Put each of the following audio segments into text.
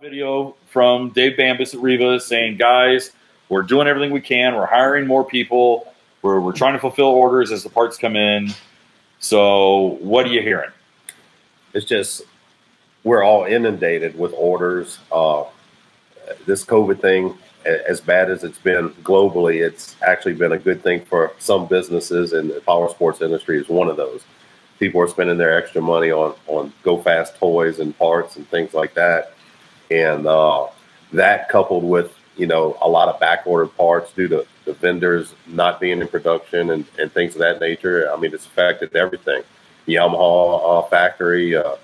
Video from Dave Bambus at Riva saying, guys, we're doing everything we can. We're hiring more people. We're, we're trying to fulfill orders as the parts come in. So, what are you hearing? It's just we're all inundated with orders. Uh, this COVID thing, as bad as it's been globally, it's actually been a good thing for some businesses, and the power sports industry is one of those. People are spending their extra money on on go fast toys and parts and things like that, and uh, that coupled with you know a lot of back ordered parts due to the vendors not being in production and, and things of that nature. I mean, it's affected everything. Yamaha uh, factory. Uh,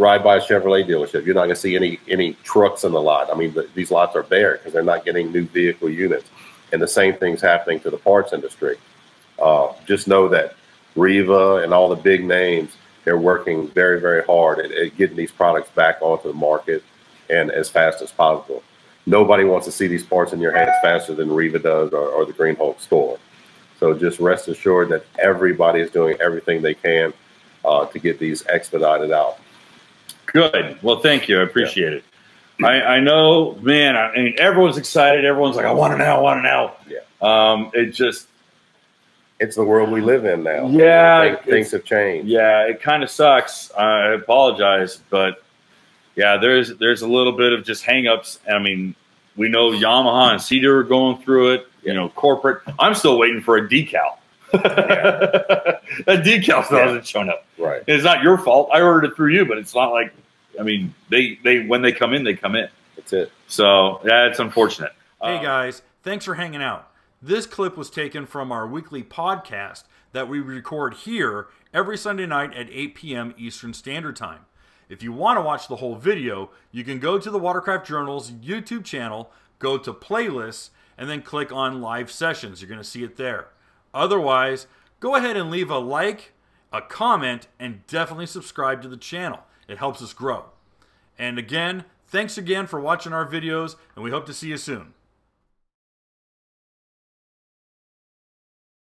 ride by a Chevrolet dealership, you're not going to see any any trucks in the lot. I mean, the, these lots are bare because they're not getting new vehicle units, and the same thing's happening to the parts industry. Uh, just know that Riva and all the big names they're working very very hard at, at getting these products back onto the market and as fast as possible. Nobody wants to see these parts in your hands faster than Riva does or, or the Green Hulk store. So just rest assured that everybody is doing everything they can uh, to get these expedited out. Good. Well, thank you. I appreciate yeah. it. I, I know, man. I, mean, everyone's excited. Everyone's like, "I want it now. I want it now." Yeah. Um, it just, it's the world we live in now. Yeah, things, things have changed. Yeah, it kind of sucks. I apologize, but yeah, there's there's a little bit of just hangups. I mean, we know Yamaha and Sea-Doo are going through it. You know, corporate. I'm still waiting for a decal. that decal still yeah. hasn't shown up. Right. It's not your fault. I ordered it through you, but it's not like I mean they they when they come in, they come in. That's it. So yeah, it's unfortunate. Hey uh, guys, thanks for hanging out. This clip was taken from our weekly podcast that we record here every Sunday night at 8 p.m. Eastern Standard Time. If you want to watch the whole video, you can go to the Watercraft Journal's YouTube channel, go to playlists, and then click on live sessions. You're going to see it there. Otherwise, go ahead and leave a like, a comment, and definitely subscribe to the channel. It helps us grow. And again, thanks again for watching our videos, and we hope to see you soon.